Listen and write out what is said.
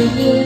you.